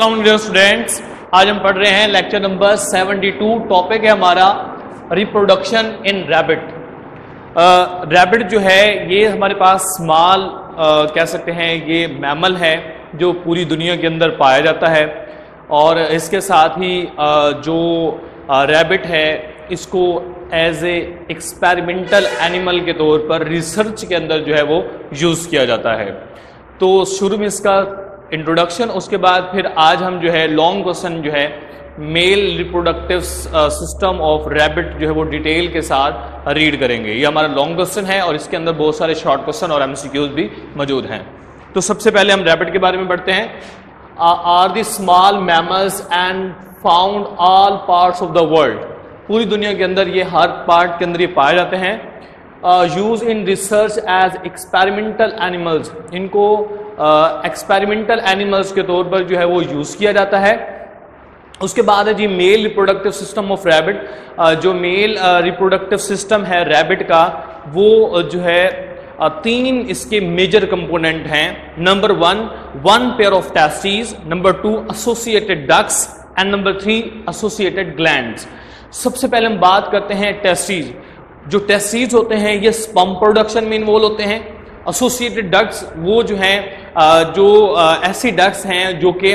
Students आज हम पढ़ रहे हैं लेक्चर नंबर 72 टॉपिक है हमारा रिप्रोडक्शन इन रैबिट रैबिट जो है ये हमारे पास स्मॉल कह सकते हैं ये मैमल है जो पूरी दुनिया के अंदर पाया जाता है। और इसके साथ ही uh, जो रैबिट uh, है इसको एज ए एक्सपेरिमेंटल एनिमल के तौर पर रिसर्च के अंदर जो है वो यूज़ किया जाता है। तो शुरू में इसका इंट्रोडक्शन उसके बाद फिर आज हम जो है लॉन्ग क्वेश्चन जो है male reproductive system of rabbit जो है, वो डिटेल के साथ रीड करेंगे। ये हमारा लॉन्ग क्वेश्चन है और इसके अंदर बहुत सारे शॉर्ट क्वेश्चन और एमसीक्यूज भी मौजूद हैं। तो सबसे पहले हम रैबिट के बारे में पढ़ते हैं। Are the small mammals and found all parts of the world पूरी दुनिया के अंदर ये हर पार्ट के अंदर ये पाए जाते हैं। Use in research as experimental animals इनको एक्सपेरिमेंटल एनिमल्स के तौर पर जो है वो यूज़ किया जाता है। उसके बाद है जी male reproductive system of rabbit जो मेल रिप्रोडक्टिव सिस्टम है रैबिट का, वो जो है तीन इसके मेजर कंपोनेंट हैं। Number one one pair of testes number two associated ducts and number three associated glands सबसे पहले हम बात करते हैं टेस्टीज जो टेस्टीज होते हैं, ये स्पम प्रोडक्शन में इन्वॉल्व होते हैं। एसोसिएटेड डक्स वो जो हैं जो ऐसी डक्स हैं जो कि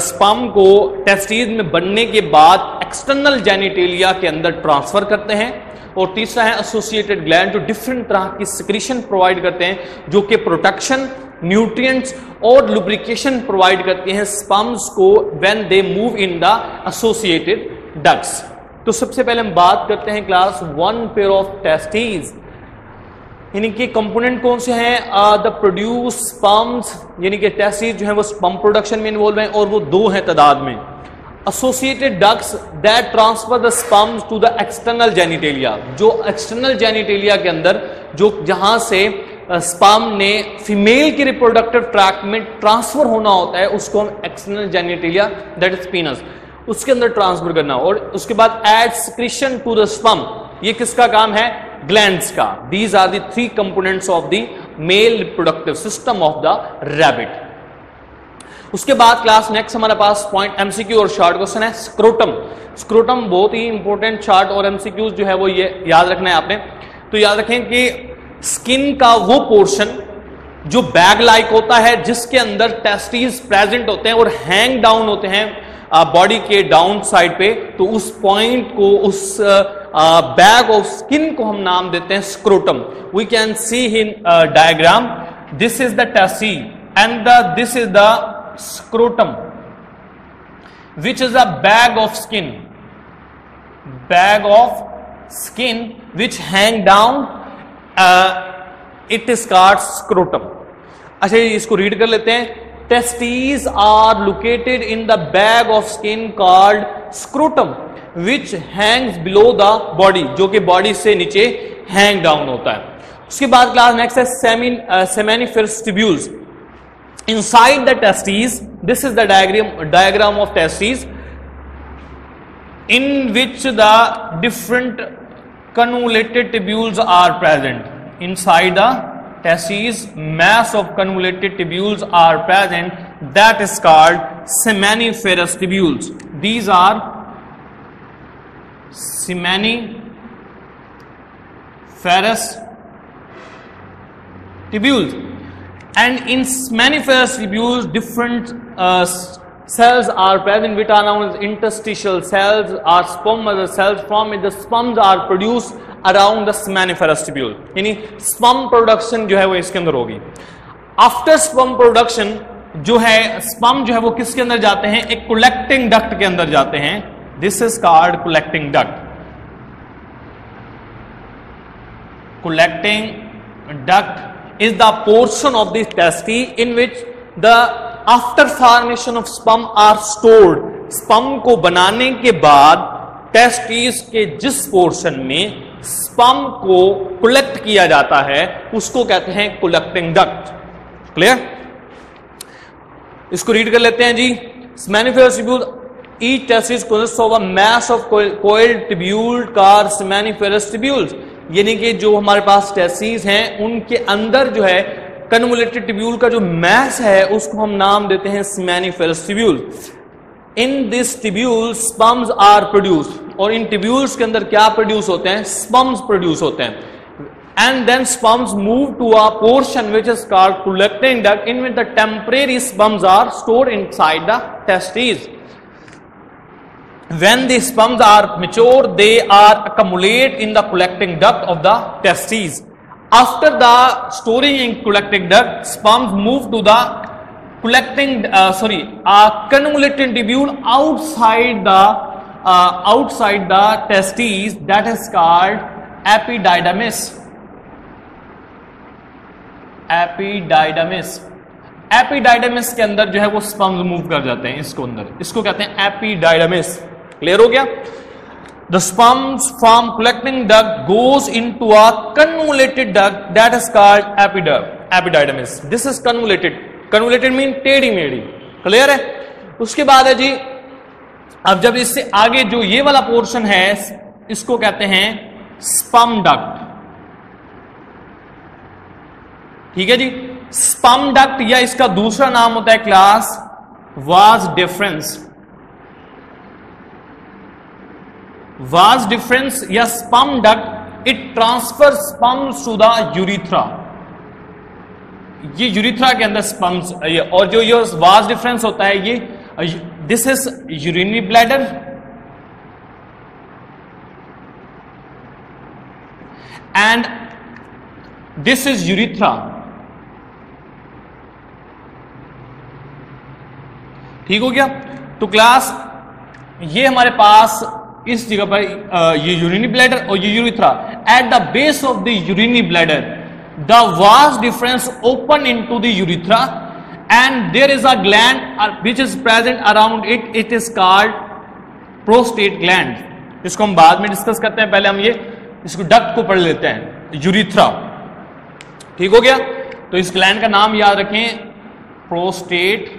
स्पम को टेस्टीज में बनने के बाद एक्सटर्नल जेनिटेलिया के अंदर ट्रांसफ़र करते हैं और तीसरा है एसोसिएटेड ग्लैंड, जो डिफरेंट तरह की सिक्रीशन प्रोवाइड करते हैं, जो कि प्रोटेक्शन, न्यूट्रिएंट्स और लुब्रिकेशन प्रोवाइड करते हैं स्पम्स को when they move in the associated ducts तो सबसे पहले हम बात करते हैं class one pair of testes यानी कि कंपोनेंट कौन से हैं? द प्रोड्यूस स्पम्स यानी कि टेस्टीज जो है, वो स्पम प्रोडक्शन में इन्वॉल्व हैं और वो दो हैं तादाद में। Associated ducts that transfer the sperms to the external genitalia जो एक्सटर्नल जेनिटेलिया के अंदर, जो जहाँ से स्पम ने फीमेल के रिप्रोडक्टिव ट्रैक में ट्रांसफ़र होना होता है, उसको हम external genitalia that is penis उसके अंदर ट्रांसफ़र करना। और उसके बाद add secretion to the sperm ये किसका काम है? ग्लैंड्स का these are the three components of the male reproductive system of the rabbit उसके बाद क्लास नेक्स्ट हमारे पास पॉइंट एमसीक्यू और शॉर्ट क्वेश्चन है स्क्रोटम स्क्रोटम बहुत ही इंपॉर्टेंट चार्ट और एमसीक्यू जो है वो ये याद रखना है आपने। तो याद रखें कि स्किन का वो पोर्शन जो बैग लाइक होता है, जिसके अंदर टेस्टीज प्रेजेंट होते हैं और हैंग डाउन होते हैं बॉडी के डाउन साइड पे तो उस पॉइंट को, उस बैग ऑफ़ स्किन को हम नाम देते हैं scrotum we can see in diagram this is the testis and this is the scrotum which is a bag of skin bag of skin which hang down it is called scrotum अच्छा इसको read कर लेते हैं. Testes are located in the bag of skin called scrotum. Which hangs below the body जो कि body से नीचे hang down होता है। उसके बाद क्लास नेक्स्ट है semini seminiferous tubules inside the testes this is the diagram diagram of testes in which the different convoluted tubules are present inside the testes mass of convoluted tubules are present that is called seminiferous tubules these are seminiferous tubule and in manifest tubule different cells are present which are known interstitial cells are sperm cells from it the sperms are produce around the tubule यानी sperm production जो है वो इसके अंदर होगी after sperm production जो है sperm जो है वो किसके अंदर जाते हैं एक कोलेक्टिंग डक्ट के अंदर जाते हैं this is called collecting duct collecting duct is the portion of this testis in which the after formation of sperm are stored sperm को बनाने के बाद टेस्टीज के जिस पोर्शन में स्पम को कलेक्ट किया जाता है, उसको कहते हैं कलेक्टिंग डक्ट क्लियर इसको रीड कर लेते हैं जी. मैनिफेरस each test is consists of a mass of coiled tubules cars many tubules. यानी कि जो हमारे पास टेसिस हैं, उनके अंदर जो है कन्वोलेटेड ट्यूब्यूल का जो मैस है, उसको हम नाम देते हैं seminiferous tubule in this tubule sperms are produce और इन ट्यूब्यूल्स के अंदर क्या प्रोड्यूस होते हैं? स्पम्स प्रोड्यूस होते हैं. And then sperms move to a portion which is called collecting that in which the temporary sperms are store in the testes When the sperms are mature, they are accumulate in the collecting duct of the testes. After the storing in collecting duct, sperms move to the collecting, uh, sorry, a convoluted tubule outside the uh, outside the testes that is called epididymis. Epididymis epididymis के अंदर जो है वो sperms move कर जाते हैं इसको अंदर इसको कहते हैं एपीडाइडमिस क्लियर हो गया? The sperms from collecting duct goes into a convoluted duct that is called epididymis this is convoluted convoluted mean टेढ़ी मेढ़ी. क्लियर है? उसके बाद है जी, अब जब इससे आगे जो ये वाला पोर्शन है, इसको कहते हैं स्पम डक्ट ठीक है जी? स्पम डक्ट या इसका दूसरा नाम होता है class vas deferens vas deferens या sperm duct it transfer sperms to the urethra ये यूरिथ्रा के अंदर स्पम्स और जो ये वाज डिफरेंस होता है ये this is urinary bladder and this is urethra ठीक हो गया? तो क्लास ये हमारे पास इस जगह पर ये यूरिनी ब्लैडर और ये urethra at the base of the urinary bladder the vas deferens open into the urethra and there is a gland which is present around it it is called prostate gland इसको हम बाद में discuss करते हैं. पहले हम ये, इसको डक्ट को पढ़ लेते हैं. यूरिथ्रा ठीक हो गया? तो इस ग्लैंड का नाम याद रखें. प्रोस्टेट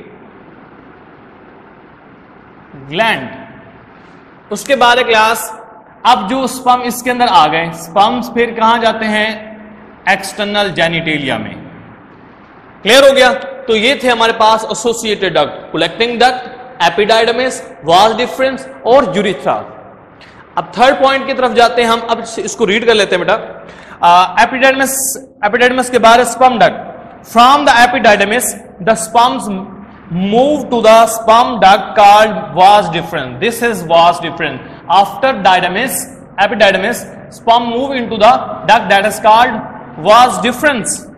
ग्लैंड उसके बाद क्लास अब जो स्पम इसके अंदर आ गए स्पम्स फिर कहाँ जाते हैं? एक्सटर्नल जेनिटेलिया में। क्लियर हो गया? तो ये थे हमारे पास associated duct collecting duct epididymis vas deferens और यूरिथ्रा अब थर्ड पॉइंट की तरफ़ जाते हैं हम, अब इसको रीड कर लेते हैं बेटा। एपिडाइडमिस एपिडाइडमिस के बाद sperm duct from the epididymis the sperms move to the sperm duct called vas deferens. This is vas deferens. After didymis, epididymis, sperm move into the duct that is called vas deferens.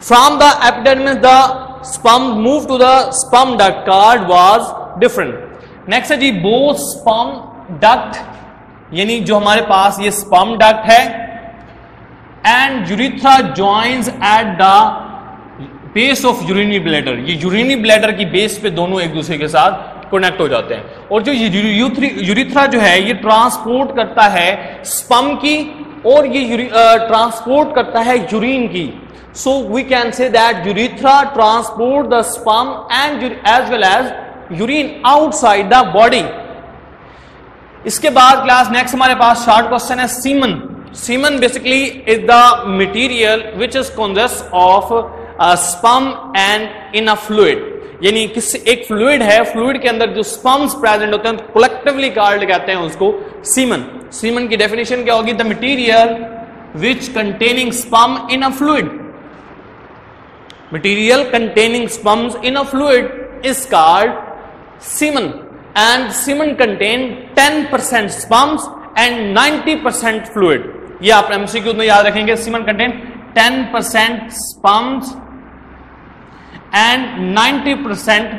From the epididymis, the sperm move to the sperm duct called vas deferens. Next है जी both sperm duct यानी जो हमारे पास ये sperm duct है and urethra joins at the base of urinary bladder ये urinary bladder की बेस पे दोनों एक दूसरे के साथ कनेक्ट हो जाते हैं। और जो यूरिथ्रा जो है, ये ट्रांसपोर्ट करता है स्पम की और ये ट्रांसपोर्ट करता है यूरिन की। So we can say that urethra transport the sperm and as well as urine outside the body इसके बाद क्लास नेक्स्ट हमारे पास शॉर्ट क्वेश्चन है semen semen basically is the material which is consist of sperm and in a fluid यानी किस एक fluid है fluid के अंदर जो स्पम्स प्रेजेंट होते हैं कलेक्टिवली कार्ड कहते हैं उसको सीमन सीमन की डेफिनेशन क्या होगी? The material which containing sperm in a fluid material containing sperms in a fluid is called semen and semen contain 10 percent sperms and 90 percent fluid ये आप एमसीक्यू में याद रखेंगे semen contain 10 percent sperms and 90 percent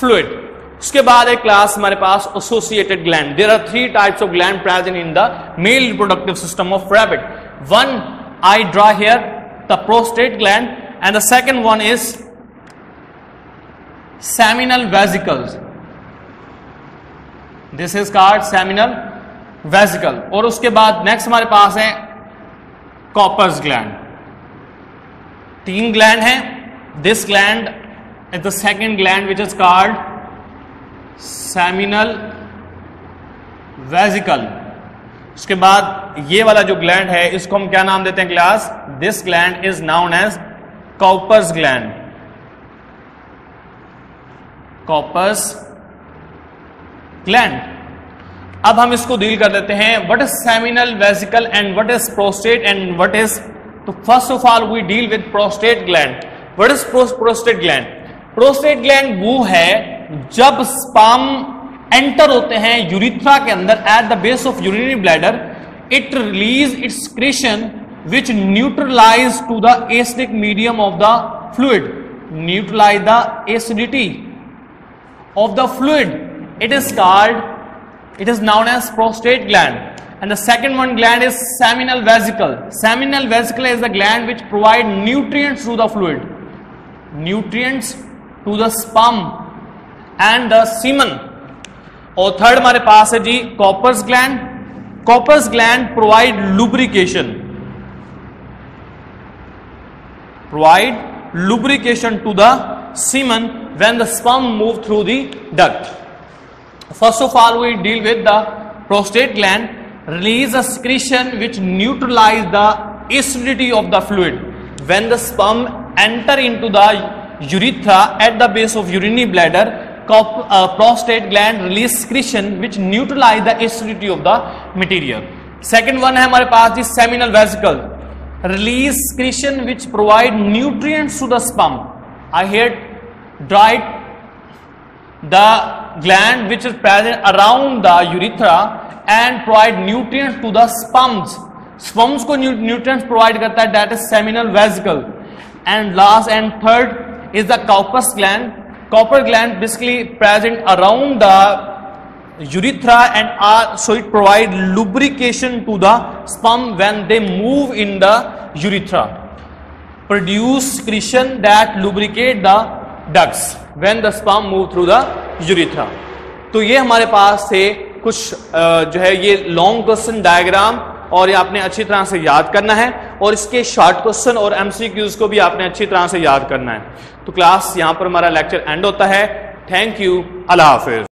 fluid उसके बाद एक class हमारे पास associated gland there are three types of gland present in the male reproductive system of rabbit one I draw here the prostate gland and the second one is seminal vesicles this is called seminal vesicle और उसके बाद next हमारे पास है Cowper's gland तीन gland है। This gland is the second gland, which is called seminal vesicle. उसके बाद ये वाला जो ग्लैंड है, इसको हम क्या नाम देते हैं class this gland is known as Cowper's gland Cowper's gland अब हम इसको डील कर लेते हैं what is seminal vesicle and what is prostate and what is तो first of all we deal with prostate gland what is prostate gland prostate gland वो है जब स्पाम एंटर होते हैं यूरिथ्रा के अंदर at the base of urinary bladder it release its secretion which neutralize to the acidic medium of the fluid neutralize the acidity of the fluid it is called it is known as prostate gland and the second one gland is seminal vesicle seminal vesicle is the gland which provide nutrient to the fluid nutrients to the sperm and the semen और third हमारे पास है जी Cowper's gland Cowper's gland provide lubrication provide lubrication to the semen when the sperm move through the duct. First of all, we deal with the prostate gland, release a secretion which neutralize the acidity of the fluid. When the sperm enter into the urethra at the base of urinary bladder, uh, prostate gland release secretion which neutralize the acidity of the material. Second one है हमारे पास जी seminal vesicle release secretion which provide nutrients to the sperm. I had dried the gland which is present around the urethra and provide nutrients to the sperms. Sperms को nutrients provide करता है that is seminal vesicle. And last and third is the Cowper's gland. Cowper gland basically present around the urethra and are so it provide lubrication to the sperm when they move in the urethra produce secretion that lubricate the ducts when the sperm move through the urethra तो ये हमारे पास थे कुछ जो है ये long question diagram और ये आपने अच्छी तरह से याद करना है और इसके शॉर्ट क्वेश्चन और एमसीक्यूज को भी आपने अच्छी तरह से याद करना है। तो क्लास यहाँ पर हमारा लेक्चर एंड होता है। थैंक यू अल्लाह हाफिज।